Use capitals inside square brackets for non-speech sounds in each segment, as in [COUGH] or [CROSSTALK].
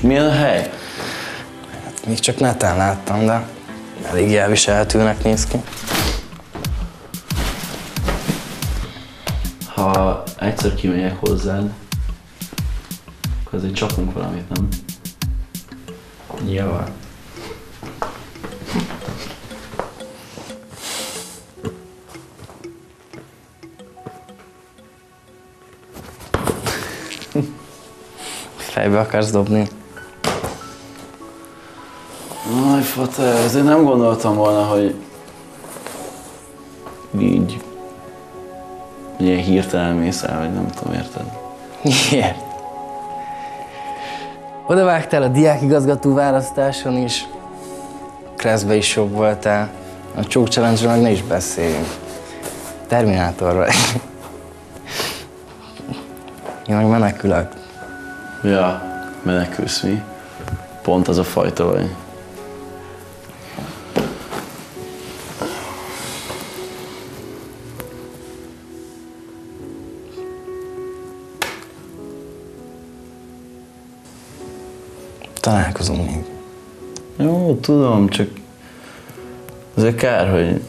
És milyen a hely? Hát még csak neten láttam, de elég elviselhetőnek néz ki. Ha egyszer kimegyek hozzád, akkor azért csapunk valamit, nem? Nyilván. Fejbe akarsz dobni? Aj, Fater, ezért nem gondoltam volna, hogy így ilyen hirtelen mész el, vagy nem tudom, érted? Miért? Oda vágtál a diákigazgató választáson is. Kreszbe is jobb voltál. A Csók challenge meg ne is beszéljünk. Terminátor vagy. Én meg menekülök. Ja, menekülsz mi? Pont az a fajta vagy. Tudom, csak azért kár, hogy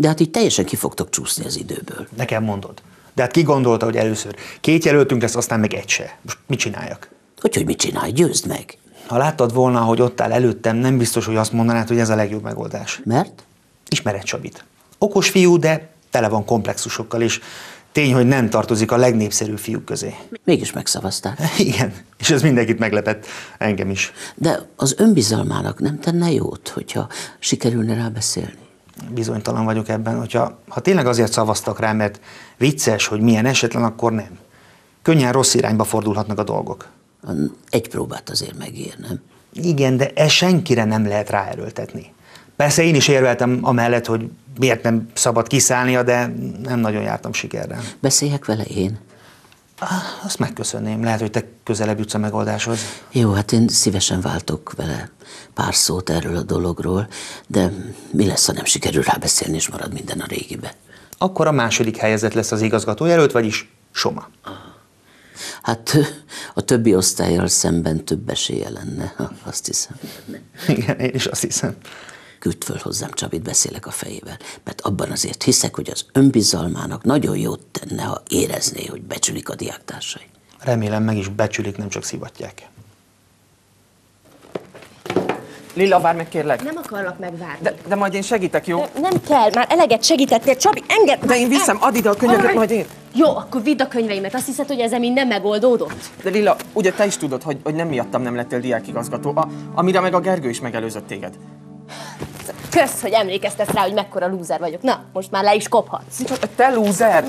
De hát így teljesen ki fogtok csúszni az időből. Nekem mondod. De hát ki gondolta, hogy először két jelöltünk lesz, aztán meg egy se. Most mit csináljak? Hogy, hogy mit csinálj? Győzd meg. Ha láttad volna, hogy ott áll előttem, nem biztos, hogy azt mondanád, hogy ez a legjobb megoldás. Mert? Ismered Csabit. Okos fiú, de tele van komplexusokkal, és tény, hogy nem tartozik a legnépszerűbb fiúk közé. Mégis megszavazták. [LAUGHS] Igen, és ez mindenkit meglepett, engem is. De az önbizalmának nem tenne jót, hogyha sikerülne rá beszélni? Bizonytalan vagyok ebben, hogyha ha tényleg azért szavaztak rá, mert vicces, hogy milyen esetlen, akkor nem. Könnyen rossz irányba fordulhatnak a dolgok. Egy próbát azért megér, nem? Igen, de ezt senkire nem lehet ráerőltetni. Persze én is érveltem amellett, hogy miért nem szabad kiszállnia, de nem nagyon jártam sikerrel. Beszéljek vele én? Ah, azt megköszönném. Lehet, hogy te közelebb jutsz a megoldáshoz. Jó, hát én szívesen váltok vele pár szót erről a dologról, de mi lesz, ha nem sikerül rábeszélni, és marad minden a régibe? Akkor a második helyezett lesz az igazgatójelölt, vagyis Soma. Hát a többi osztályjal szemben több esélye lenne, azt hiszem. Igen, én is azt hiszem. Küld föl hozzám Csabit, beszélek a fejével, mert abban azért hiszek, hogy az önbizalmának nagyon jót tenne, ha érezné, hogy becsülik a diáktársai. Remélem meg is becsülik, nem csak szivatják. Lilla, várj meg kérlek. Nem akarlak megvárni. De, de majd én segítek, jó? De nem kell, már eleget segítettél, Csabi, engedd De én viszem, add ide a könyveket, majd én. Jó, akkor vidd a könyveimet. Azt hiszed, hogy ezzel minden megoldódott? De Lilla, ugye te is tudod, hogy, hogy nem miattam nem lettél diákigazgató, a, amire meg a Gergő is megelőzött téged. Kösz, hogy emlékeztetsz rá, hogy mekkora lúzer vagyok. Na, most már le is kophatsz. Te lúzer!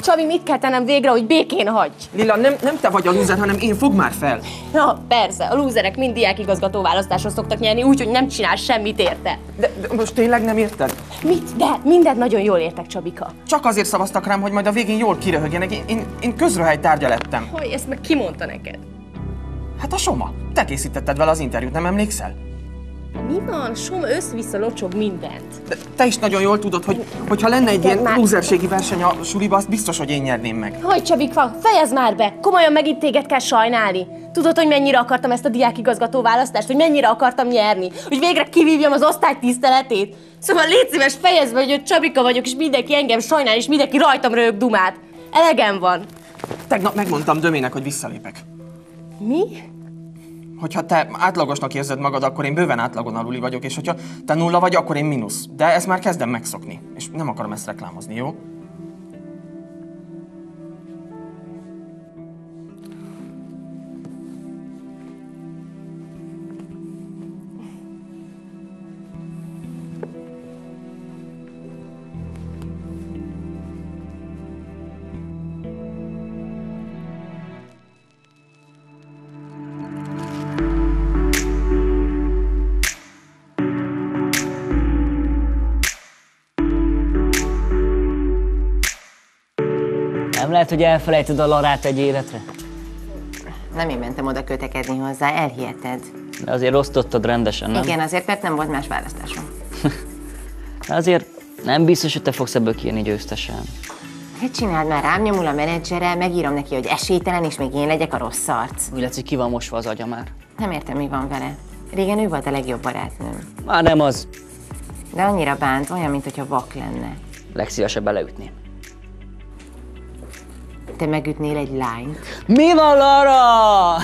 Csabi, mit kell tennem végre, hogy békén hagyj? Lila, nem, nem te vagy a lúzer, hanem én, fog már fel! Na, persze, a lúzerek mind diákigazgató választáson szoktak nyerni, úgyhogy nem csinál semmit érte. De, de most tényleg nem érted? Mit? De, mindent nagyon jól értek, Csabika. Csak azért szavaztak rám, hogy majd a végén jól kiröhögjenek. Én, én, én közröhely tárgya lettem. Hogy ezt meg ki mondta neked? Hát a Soma. Te készítetted vele az interjút, nem emlékszel? Mi van? Soma össze-vissza locsog mindent. De te is nagyon jól tudod, hogy hogyha lenne egy Igen, ilyen már- lúzerségi verseny a suliba, azt biztos, hogy én nyerném meg. Hogy Csabika, fejezd már be! Komolyan megint téged kell sajnálni. Tudod, hogy mennyire akartam ezt a diákigazgató választást, hogy mennyire akartam nyerni, hogy végre kivívjam az osztály tiszteletét. Szóval légy szíves, fejezd be, hogy ott Csabika vagyok, és mindenki engem sajnál, és mindenki rajtam röhög dumát. Elegem van. Tegnap megmondtam Dömének, hogy visszalépek. Mi? Hogyha te átlagosnak érzed magad, akkor én bőven átlagon aluli vagyok, és hogyha te nulla vagy, akkor én mínusz. De ezt már kezdem megszokni, és nem akarom ezt reklámozni, jó? Lehet, hogy elfelejted a Larát egy életre? Nem én mentem oda kötekedni hozzá, elhiheted. De azért osztottad rendesen, nem? Igen, azért, mert nem volt más választásom. De [LAUGHS] azért nem biztos, hogy te fogsz ebből kijönni győztesen. Mit csináld már? Rám nyomul a menedzsere, megírom neki, hogy esélytelen, és még én legyek a rossz arc. Úgy látszik, ki van mosva az agya már. Nem értem, mi van vele. Régen ő volt a legjobb barátnőm. Már nem az. De annyira bánt, olyan, mintha vak lenne. Legszívesebb beleütni. Te megütnél egy lányt. Mi van, Lara?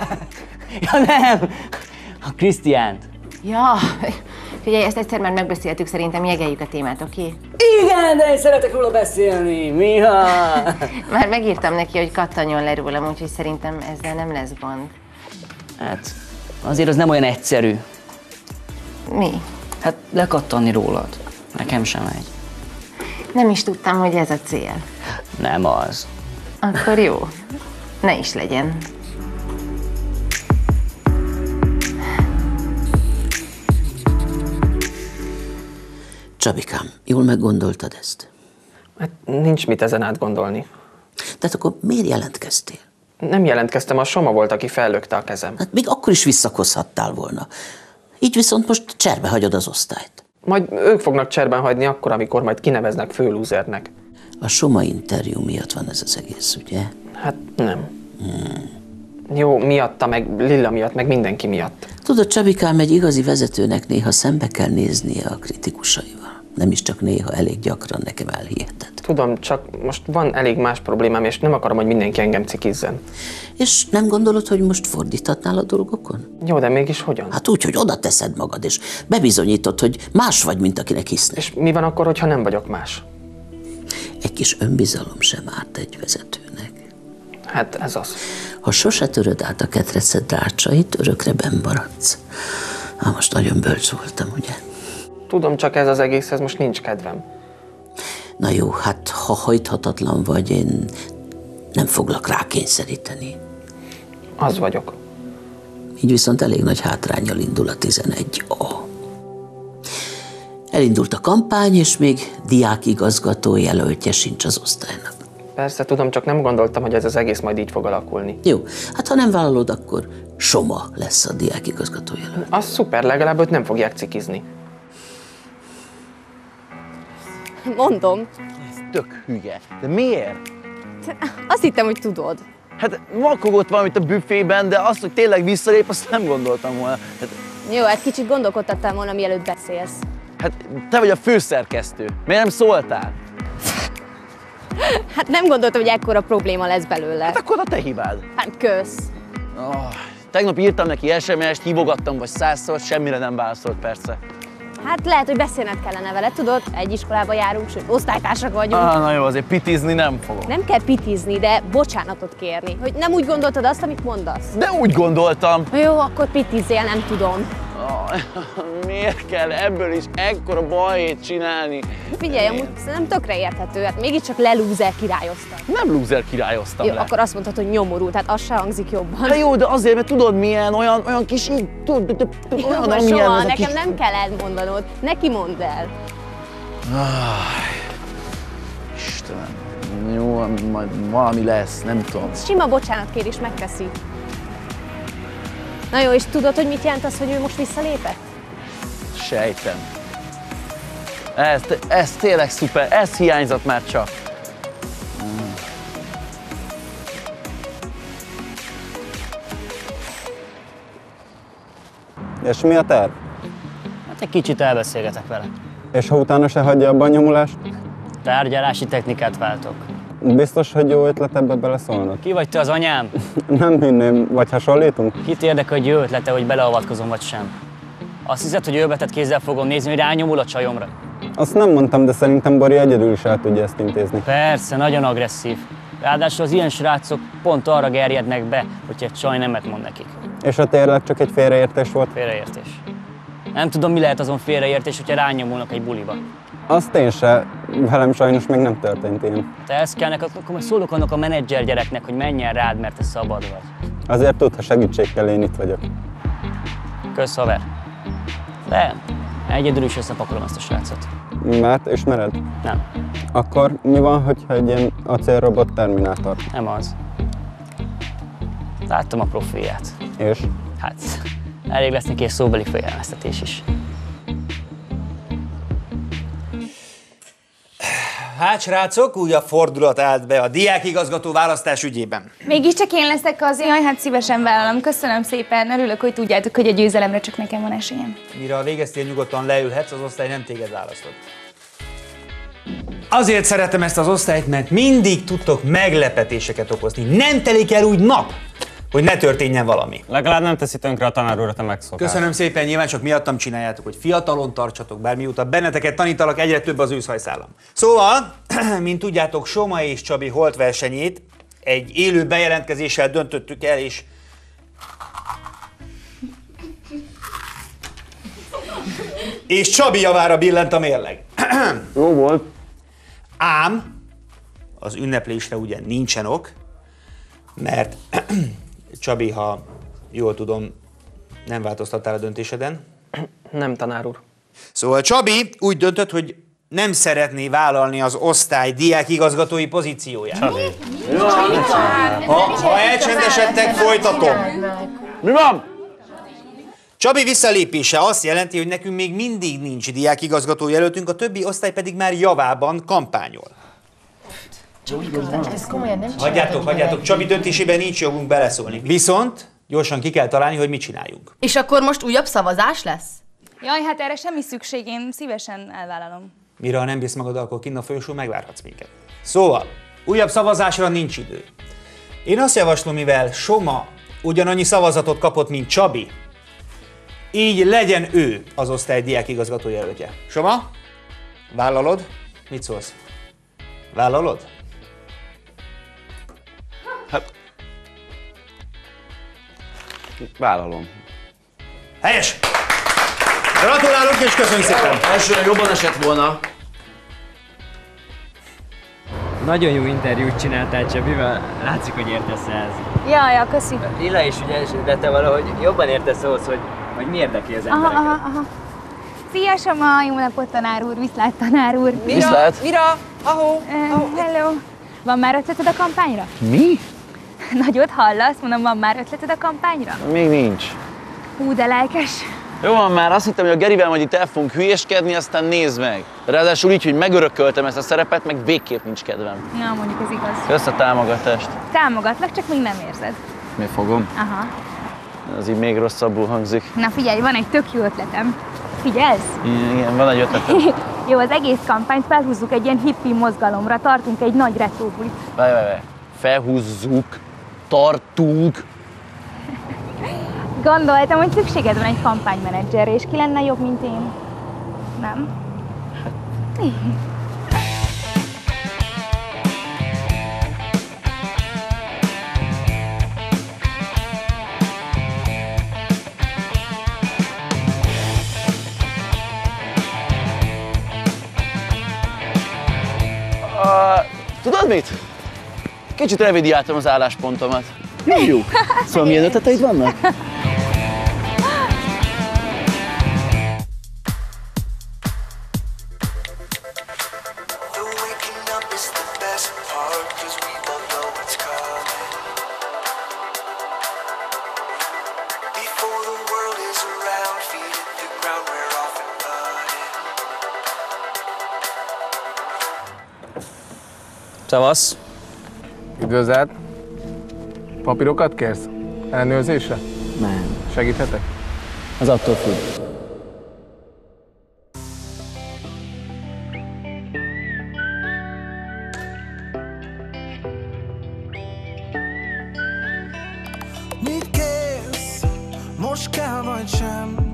[LAUGHS] ja nem! A Krisztiánt. Ja, figyelj, ezt egyszer már megbeszéltük, szerintem jegeljük a témát, oké? Okay? Igen, de én szeretek róla beszélni. Miha? [LAUGHS] Már megírtam neki, hogy kattanjon le rólam, úgyhogy szerintem ezzel nem lesz gond. Hát, azért az nem olyan egyszerű. Mi? Hát lekattanni rólad. Nekem sem megy. Nem is tudtam, hogy ez a cél. Nem az. Akkor jó. Ne is legyen. Csabikám, jól meggondoltad ezt? Hát nincs mit ezen átgondolni. Tehát akkor miért jelentkeztél? Nem jelentkeztem, a Soma volt, aki fellökte a kezem. Hát még akkor is visszakozhattál volna. Így viszont most cserbe hagyod az osztályt. Majd ők fognak cserben hagyni akkor, amikor majd kineveznek főlúzernek. A Soma interjú miatt van ez az egész, ugye? Hát nem. Jó, miatta, meg Lilla miatt, meg mindenki miatt. Tudod, Csabikám, egy igazi vezetőnek néha szembe kell néznie a kritikusaival. Nem is csak néha, elég gyakran nekem elhiheted. Tudom, csak most van elég más problémám, és nem akarom, hogy mindenki engem cikizzen. És nem gondolod, hogy most fordíthatnál a dolgokon? Jó, de mégis hogyan? Hát úgy, hogy oda teszed magad, és bebizonyítod, hogy más vagy, mint akinek hisznek. És mi van akkor, hogyha nem vagyok más? Egy kis önbizalom sem árt egy vezetőnek. Hát ez az. Ha sose töröd át a ketreced drácsait, örökre benn maradsz. Há, most nagyon bölcs voltam, ugye? Tudom, csak ez az egészhez most nincs kedvem. Na jó, hát ha hajthatatlan vagy, én nem foglak rákényszeríteni. Az vagyok. Így viszont elég nagy hátrányjal indul a 11A. Elindult a kampány, és még diákigazgató jelöltje sincs az osztálynak. Persze tudom, csak nem gondoltam, hogy ez az egész majd így fog alakulni. Jó, hát ha nem vállalod, akkor Soma lesz a diákigazgató jelölt. Az szuper, legalább őt nem fogják cikizni. Mondom. Tök hülye. De miért? Azt hittem, hogy tudod. Hát vakogott valamit a büfében, de azt, hogy tényleg visszalép, azt nem gondoltam volna. Hát, Jó, hát kicsit gondolkodtattál volna, mielőtt beszélsz. Hát te vagy a főszerkesztő. Miért nem szóltál? Hát nem gondoltam, hogy ekkora probléma lesz belőle. Hát akkor a te hibád. Hát kösz. Oh, tegnap írtam neki SMS-t, hívogattam vagy százszor, semmire nem válaszolt persze. Hát lehet, hogy beszélned kellene vele, tudod? Egy iskolába járunk, sőt, osztálytársak vagyunk. Ah, na jó, azért pitizni nem fogok. Nem kell pitizni, de bocsánatot kérni. Hogy nem úgy gondoltad azt, amit mondasz. De úgy gondoltam. Jó, akkor pitizzél, nem tudom. [LAUGHS] Miért kell ebből is ekkora bajét csinálni? Figyelj, amúgy nem tökre érthető, hát mégiscsak lelúzer királyoztam. Nem loser királyoztam Jó, le. akkor azt mondhatod, hogy nyomorú, tehát az se hangzik jobban. Hát jó, de azért, mert tudod milyen, olyan, olyan kis így, tudod, olyan, soha, ez a nekem kis... nem kell elmondanod. Neki mondd el. Istenem, jó, majd valami lesz, nem tudom. Sima bocsánatkérés megteszi. Na jó, és tudod, hogy mit jelent az, hogy ő most visszalépett? Sejtem. Ez, ez tényleg szuper, ez hiányzott már csak. És mi a terv? Hát egy kicsit elbeszélgetek vele. És ha utána se hagyja abba a nyomulást? Tárgyalási technikát váltok. Biztos, hogy jó ötlet ebbe beleszólnod? Ki vagy te az anyám? [LAUGHS] Nem hinném, vagy hasonlítunk? Kit érdekel, hogy jó ötlete, hogy beleavatkozom vagy sem? Azt hiszed, hogy öbetet kézzel fogom nézni, hogy rányomul a csajomra? Azt nem mondtam, de szerintem Bori egyedül is el tudja ezt intézni. Persze, nagyon agresszív. Ráadásul az ilyen srácok pont arra gerjednek be, hogy egy csaj nemet mond nekik. És ha tényleg csak egy félreértés volt? Félreértés. Nem tudom, mi lehet azon félreértés, hogyha rányomulnak egy buliba. Azt én se, velem sajnos még nem történt ilyen. Te ezt kellnek, akkor szólok annak a menedzser gyereknek, hogy menjen rád, mert te szabad vagy. Azért tud, ha segítség kell, én itt vagyok. Kösz, haver. De egyedül is összepakolom ezt a srácot. Mert ismered? Nem, Akkor mi van, hogyha egy ilyen acélrobot terminátor? nem az. Láttam a profilját. És? Hát, elég lesz neki egy szóbeli figyelmeztetés is. Hát, srácok, újabb fordulat állt be a diákigazgató választás ügyében. Mégiscsak én leszek az, jaj, hát szívesen vállalom. Köszönöm szépen, örülök, hogy tudjátok, hogy a győzelemre csak nekem van esélyem. Mire a végeztél, nyugodtan leülhetsz, az osztály nem téged választott. Azért szeretem ezt az osztályt, mert mindig tudtok meglepetéseket okozni. Nem telik el úgy nap, hogy ne történjen valami. Legalább nem teszi tönkre a tanár urat a megszokás. Köszönöm szépen, nyilván csak miattam csináljátok, hogy fiatalon tartsatok, bár mióta benneteket tanítalak, egyre több az őszhajszálam. Szóval, [CLEARS THROAT] mint tudjátok, Soma és Csabi holt versenyét egy élő bejelentkezéssel döntöttük el, és és Csabi javára billent a mérleg. [CLEARS THROAT] Jó volt. Ám az ünneplésre ugye nincsen ok, mert [CLEARS THROAT] Csabi, ha jól tudom, nem változtattál a döntéseden. Nem, tanár úr. Szóval Csabi úgy döntött, hogy nem szeretné vállalni az osztály diákigazgatói pozícióját. Csabi. Ha, ha elcsendesedtek, folytatom. Mi van? Csabi visszalépése azt jelenti, hogy nekünk még mindig nincs diákigazgató jelöltünk, a többi osztály pedig már javában kampányol. Ez komolyan nem Hagyjátok, hagyjátok, Csabi döntésében nincs jogunk beleszólni. Viszont gyorsan ki kell találni, hogy mit csináljunk. És akkor most újabb szavazás lesz? Jaj, hát erre semmi szükség, én szívesen elvállalom. Mire ha nem bízsz magad, akkor kinn a folyosón megvárhatsz minket. Szóval, újabb szavazásra nincs idő. Én azt javaslom, mivel Soma ugyanannyi szavazatot kapott, mint Csabi, így legyen ő az osztály diákigazgató jelöltje. Soma, vállalod? Mit szólsz? Vállalod? Hát... Vállalom. Helyes! Gratulálunk és köszönjük szépen! Elsőre jobban esett volna. Nagyon jó interjút csináltál Csabival, látszik, hogy értesz ehhez. Ja, ja, köszi. Lilla is ugye, de te valahogy jobban értesz ahhoz, hogy, hogy mi érdekli az Aha, embereket. aha, aha. Szia, Soma, jó napot, tanár úr, viszlát, tanár úr. Viszlát. Mira, ahó, uh, Hello. Van már ötleted a kampányra? Mi? [LAUGHS] Nagyot hallasz, mondom, van már ötleted a kampányra? Még nincs. Hú, de lelkes. Jó van már, azt hittem, hogy a Gerivel majd itt el fogunk hülyeskedni, aztán nézd meg. Ráadásul így, hogy megörököltem ezt a szerepet, meg végképp nincs kedvem. Na, mondjuk ez igaz. Kösz a támogatást. Támogatlak, csak még nem érzed. Mi fogom? Aha. Ez így még rosszabbul hangzik. Na figyelj, van egy tök jó ötletem. Figyelsz? Igen, igen, van egy ötletem. [LAUGHS] jó, az egész kampányt felhúzzuk egy ilyen hippi mozgalomra, tartunk egy nagy retóbulit. Várj, várj, várj. Felhúzzuk, tartunk. Gondoltam, hogy szükséged van egy kampánymenedzserre, és ki lenne jobb, mint én. Nem? Ah, tudod mit? Kicsit revidiáltam az álláspontomat. Jó. Szóval milyen ötleteid vannak? Szevasz. Üdvözlet! Papírokat kérsz? Ellenőrzésre? Nem. Segíthetek? Az attól függ. Mit kérsz? Most kell vagy sem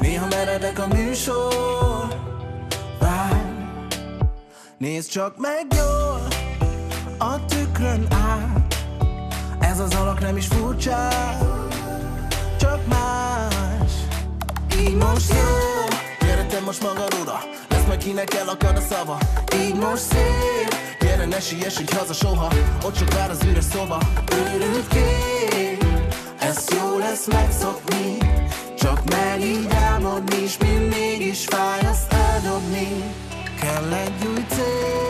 Néha meredek a műsor Várj Nézd csak meg jól A tükrön át. Ez az alak nem is furcsa Csak más. Így most jó Gyere te most magad oda Lesz majd kinek elakad a szava. Így most szép. Gyere ne siessünk haza soha. Ott csak vár az üres szoba Őrült kép. Ez jó lesz megszokni. Csak megígy álmodni És mindig is fáj azt eldobni. Kell egy új cél